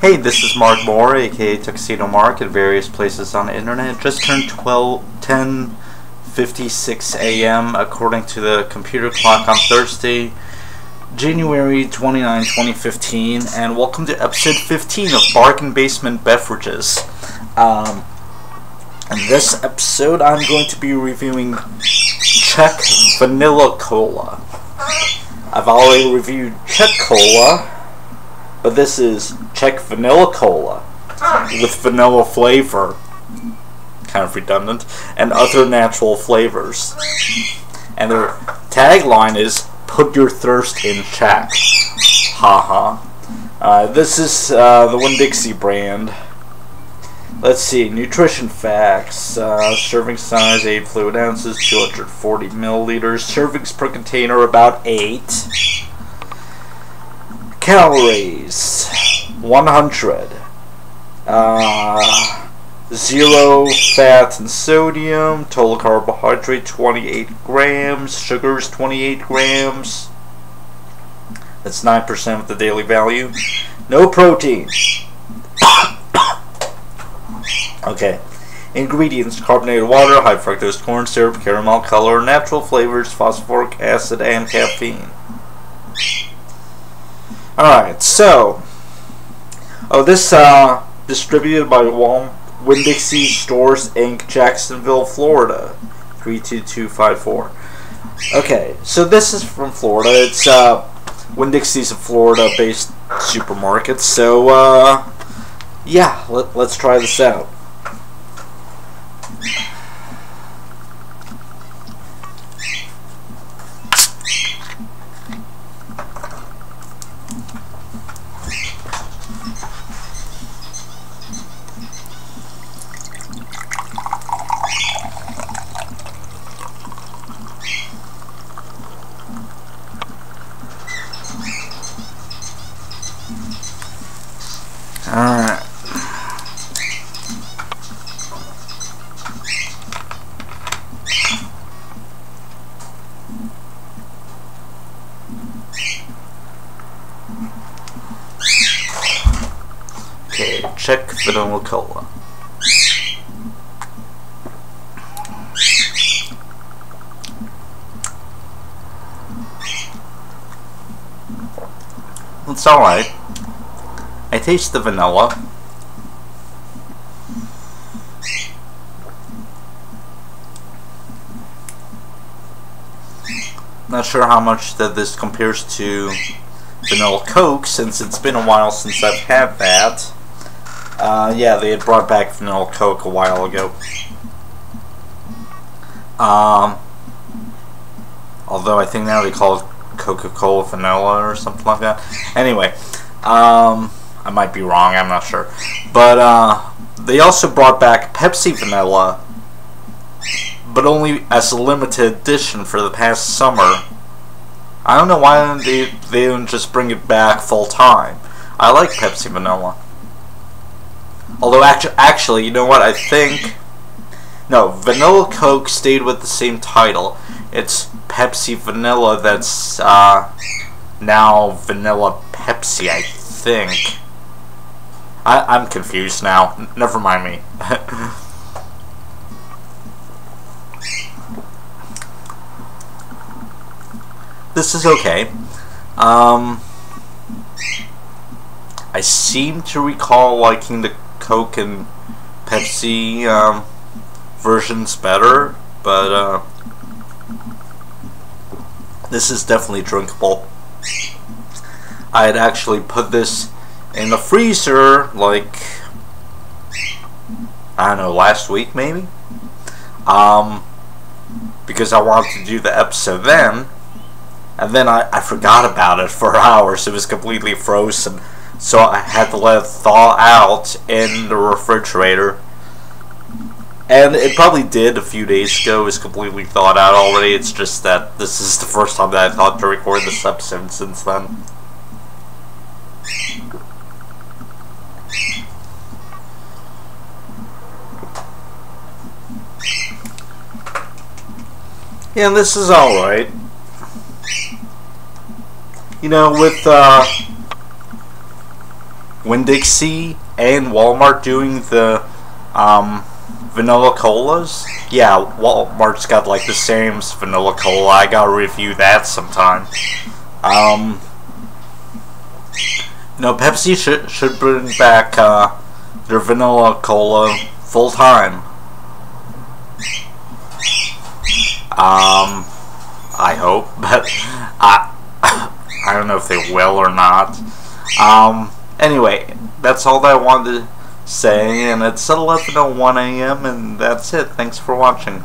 Hey, this is Mark Moore, aka Tuxedo Mark, at various places on the internet. Just turned 12, 10:56 a.m. according to the computer clock on Thursday, January 29, 2015, and welcome to episode 15 of Bargain Basement Beverages. Um, in this episode, I'm going to be reviewing Chek Vanilla Cola. I've already reviewed Chek Cola but this is Chek Vanilla Cola with vanilla flavor. Kind of redundant. And other natural flavors. And their tagline is Put your thirst in check. Haha. Uh, this is uh, the Winn-Dixie brand. Let's see, nutrition facts. Uh, serving size 8 fluid ounces, 240 milliliters. Servings per container about 8. Calories 100. Uh, zero fat and sodium. Total carbohydrate 28 grams. Sugars 28 grams. That's 9% of the daily value. No protein. okay. Ingredients carbonated water, high fructose corn syrup, caramel color, natural flavors, phosphoric acid, and caffeine. Alright, so. Oh, this, uh, distributed by Wal- Winn-Dixie Stores Inc., Jacksonville, Florida. 32254. Okay, so this is from Florida. It's, uh, Winn-Dixie's a Florida based supermarket. So, uh, yeah, let, let's try this out. Chek vanilla cola. It's alright. I taste the vanilla. Not sure how much that this compares to vanilla Coke since it's been a while since I've had that. Uh, yeah, they had brought back vanilla Coke a while ago. Um, although I think now they call it Coca-Cola Vanilla or something like that. Anyway, um, I might be wrong, I'm not sure. But uh, they also brought back Pepsi Vanilla, but only as a limited edition for the past summer. I don't know why they, they didn't just bring it back full time. I like Pepsi Vanilla. Although, actu actually, you know what? I think. No, Vanilla Coke stayed with the same title. It's Pepsi Vanilla that's uh, now Vanilla Pepsi, I think. I, I'm confused now. N never mind me. this is okay. Um, I seem to recall liking the Coke and Pepsi um, versions better, but uh, this is definitely drinkable. I had actually put this in the freezer like I don't know last week maybe? Um because I wanted to do the episode then and then I, I forgot about it for hours. It was completely frozen so I had to let it thaw out in the refrigerator and it probably did a few days ago. It was completely thawed out already. It's just that this is the first time that I thought to record this episode since then. Yeah, this is alright. You know, with, uh, Winn-Dixie and Walmart doing the um, vanilla colas. Yeah, Walmart's got like the same vanilla cola. I gotta review that sometime. Um, no, Pepsi should should bring back uh, their vanilla cola full time. Um, I hope, but I I don't know if they will or not. Um, anyway, that's all that I wanted to say, and it's 11:01 a.m. and that's it. Thanks for watching.